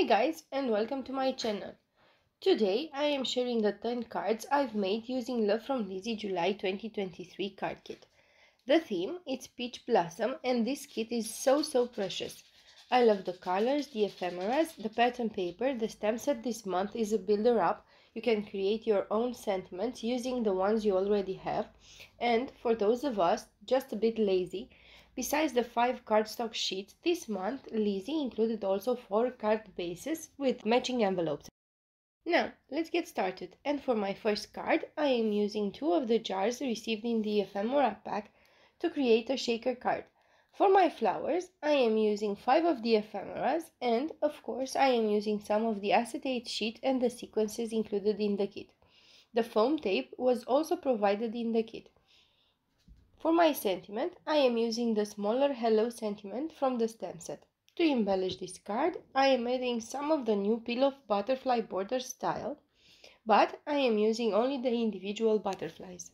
Hey guys and welcome to my channel. Today I am sharing the 10 cards I've made using Love from Lizi July 2023 card kit. The theme is Peach Blossom and this kit is so so precious. I love the colors, the ephemeras, the pattern paper, the stamp set this month is a builder up. You can create your own sentiments using the ones you already have and for those of us just a bit lazy Besides the five cardstock sheets, this month Lizi included also four card bases with matching envelopes. Now, let's get started. And for my first card, I am using two of the jars received in the ephemera pack to create a shaker card. For my flowers, I am using five of the ephemeras and, of course, I am using some of the acetate sheet and the sequins included in the kit. The foam tape was also provided in the kit. For my sentiment, I am using the smaller Hello sentiment from the stamp set. To embellish this card, I am adding some of the new peel-off butterfly border style, but I am using only the individual butterflies.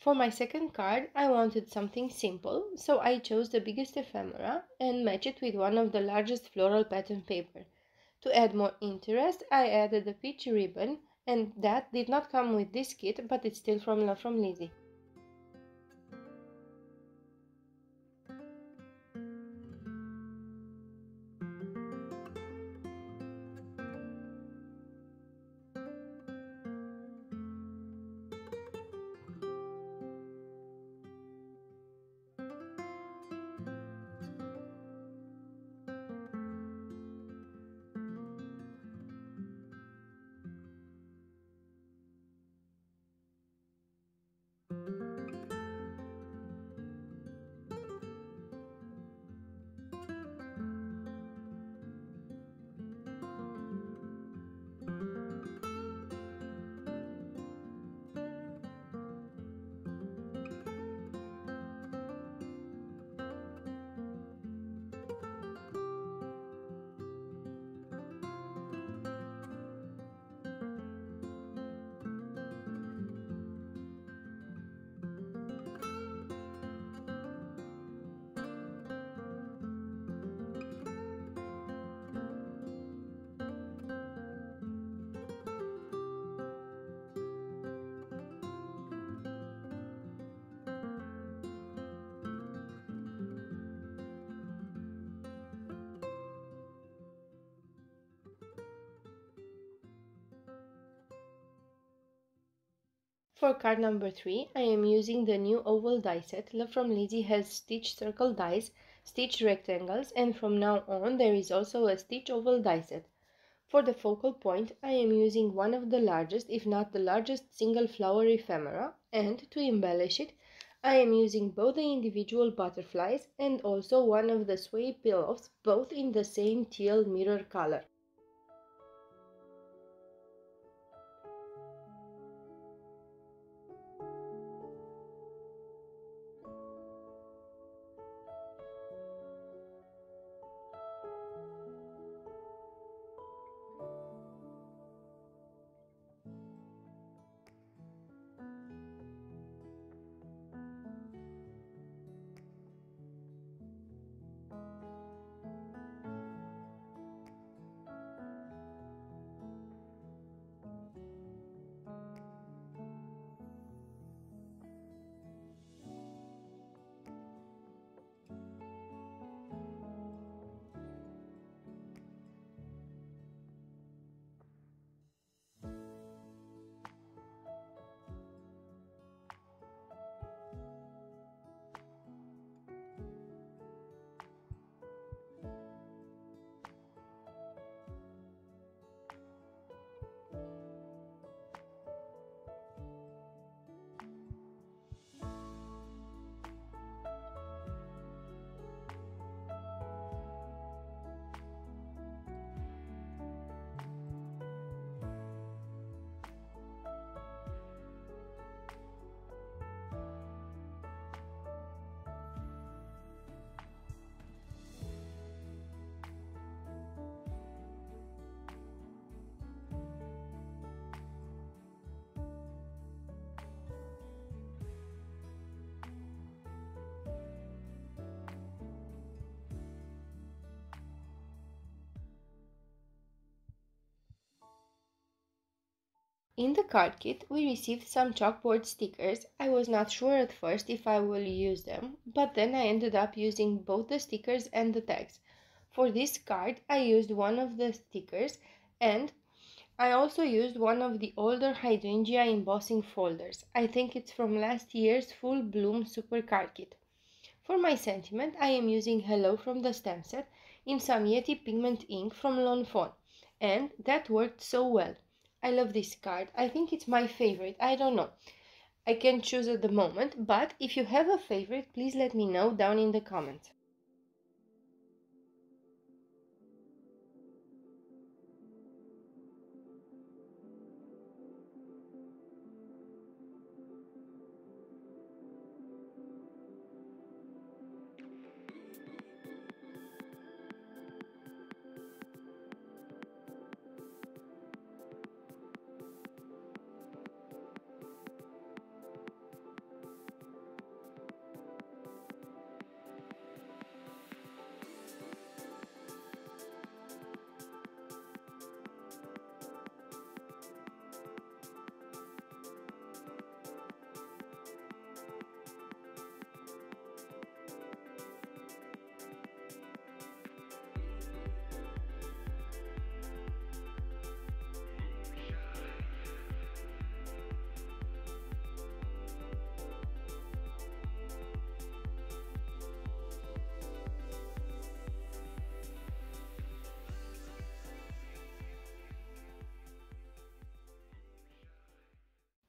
For my second card, I wanted something simple, so I chose the biggest ephemera and matched it with one of the largest floral pattern paper. To add more interest, I added a peach ribbon, and that did not come with this kit, but it's still from Love from Lizi. For card number 3, I am using the new oval die set. Love from Lizi has stitched circle dies, stitched rectangles, and from now on there is also a stitch oval die set. For the focal point, I am using one of the largest, if not the largest, single flower ephemera, and to embellish it, I am using both the individual butterflies and also one of the sway peel-offs, both in the same teal mirror color. In the card kit, we received some chalkboard stickers. I was not sure at first if I will use them, but then I ended up using both the stickers and the tags. For this card, I used one of the stickers and I also used one of the older hydrangea embossing folders. I think it's from last year's Full Bloom Super Card Kit. For my sentiment, I am using Hello from the stamp set in some Yeti pigment ink from Lawn Fawn, and that worked so well. I love this card. I think it's my favorite. I don't know. I can't choose at the moment, but if you have a favorite, please let me know down in the comments.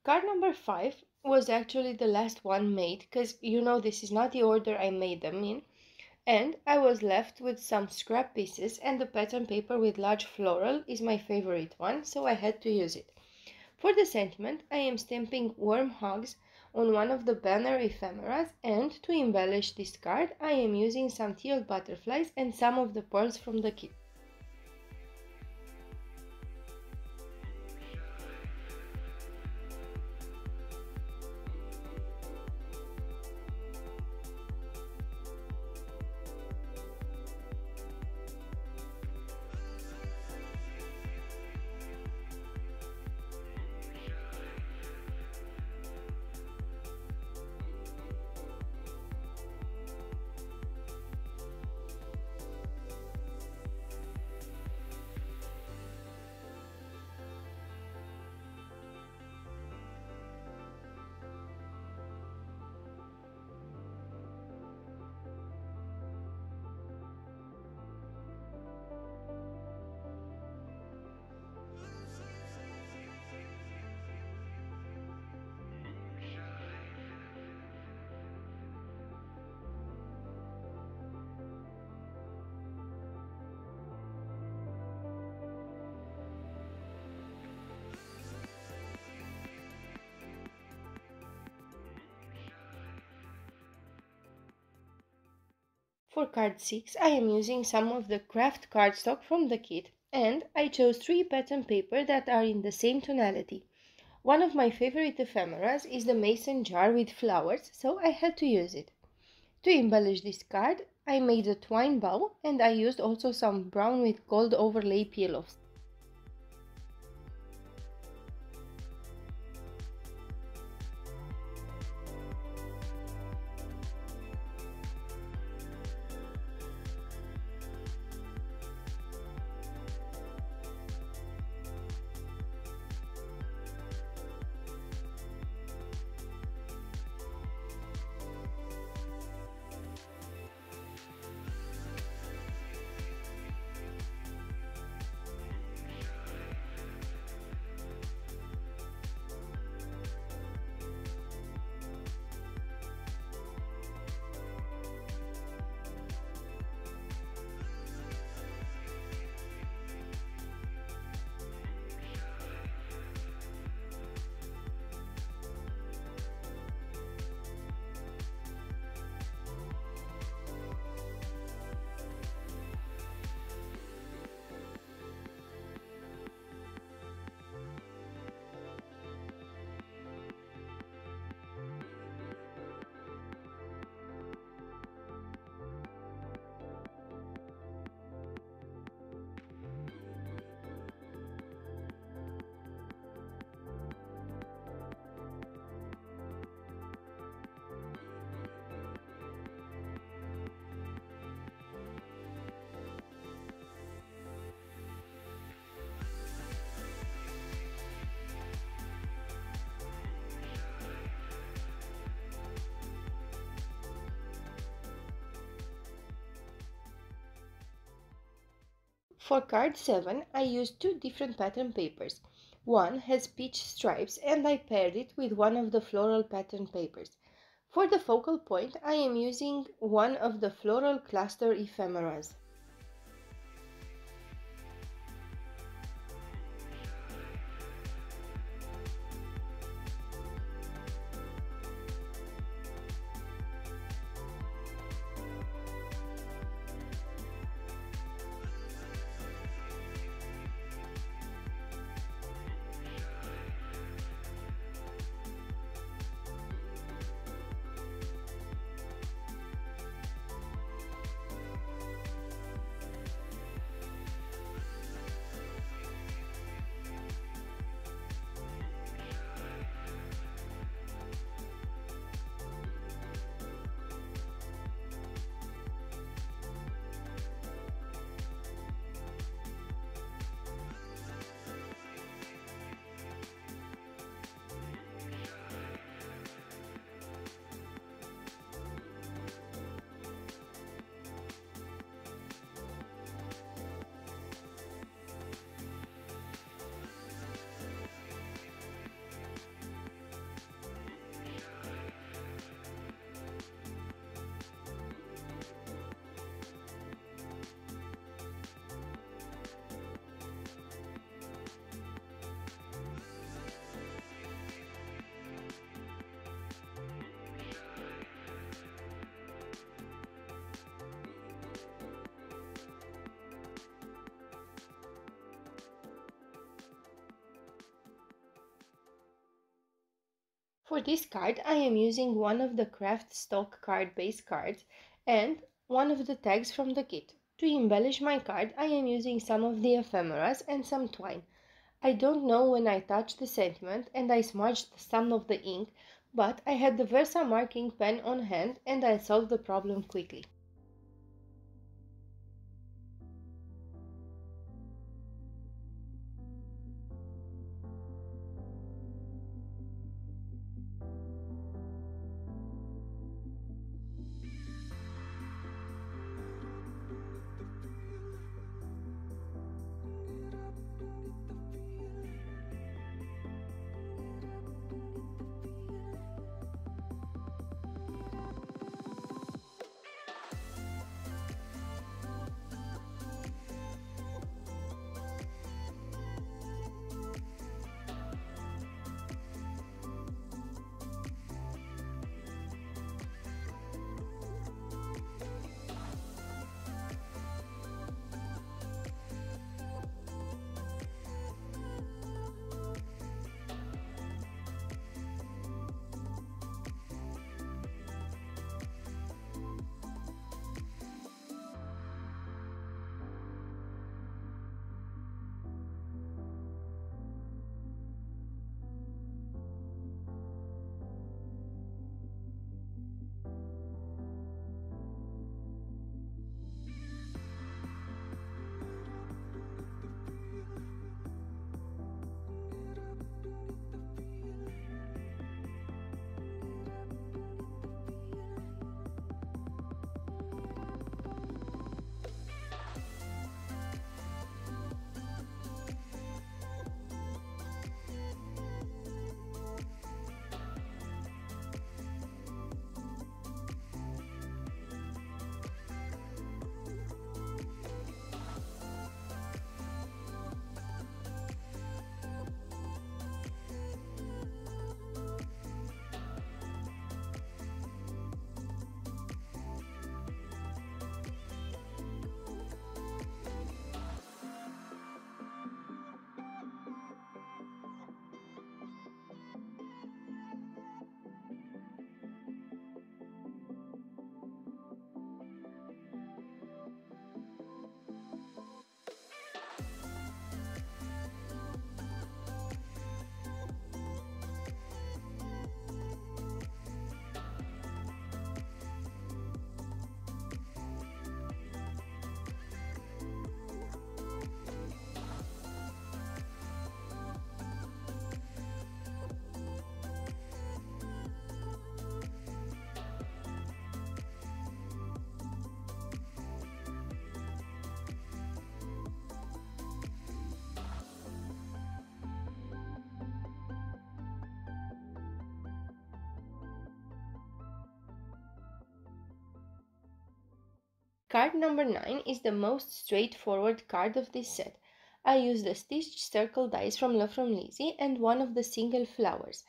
Card number 5 was actually the last one made because you know this is not the order I made them in and I was left with some scrap pieces and the pattern paper with large floral is my favorite one so I had to use it. For the sentiment I am stamping warm hugs on one of the banner ephemeras and to embellish this card I am using some teal butterflies and some of the pearls from the kit. For card 6 I am using some of the craft cardstock from the kit and I chose three pattern paper that are in the same tonality. One of my favorite ephemeras is the mason jar with flowers so I had to use it. To embellish this card I made a twine bow and I used also some brown with gold overlay peel-offs. For card 7, I used two different pattern papers. One has peach stripes and I paired it with one of the floral pattern papers. For the focal point, I am using one of the floral cluster ephemeras. For this card, I am using one of the craft stock card base cards and one of the tags from the kit. To embellish my card, I am using some of the ephemeras and some twine. I don't know when I touched the sentiment and I smudged some of the ink, but I had the Versa marking pen on hand and I solved the problem quickly. Card number 9 is the most straightforward card of this set. I used the stitched circle dies from La From Lizi and one of the single flowers.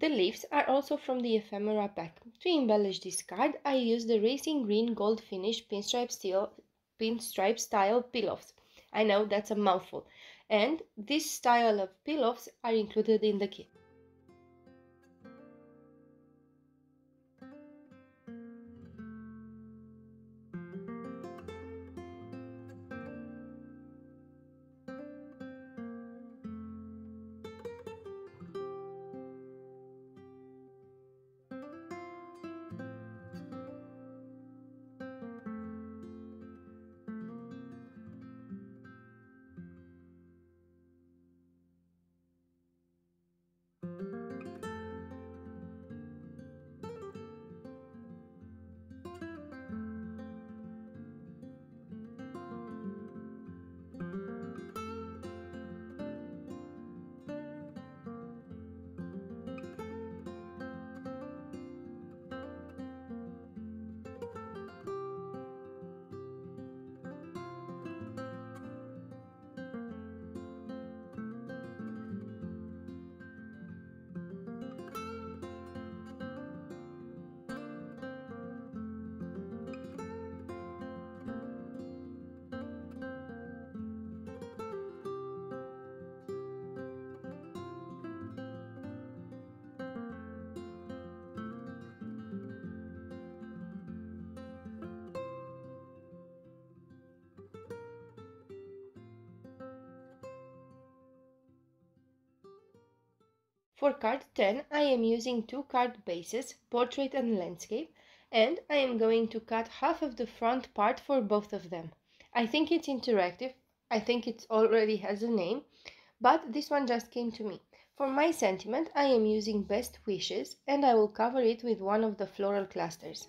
The leaves are also from the ephemera pack. To embellish this card, I used the racing green gold finish pinstripe style, pinstripe style peel-offs. I know that's a mouthful. And this style of peel-offs are included in the kit. For card 10, I am using two card bases, portrait and landscape, and I am going to cut half of the front part for both of them. I think it's interactive, I think it already has a name, but this one just came to me. For my sentiment, I am using Best Wishes and I will cover it with one of the floral clusters.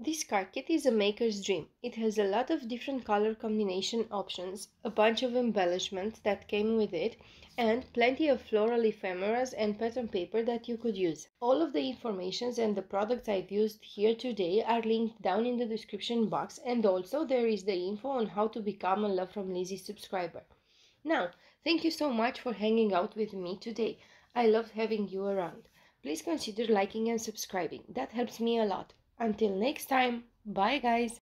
This card kit is a maker's dream. It has a lot of different color combination options, a bunch of embellishments that came with it, and plenty of floral ephemeras and pattern paper that you could use. All of the informations and the products I've used here today are linked down in the description box and also there is the info on how to become a Love from Lizi subscriber. Now, thank you so much for hanging out with me today. I loved having you around. Please consider liking and subscribing. That helps me a lot. Until next time, bye guys!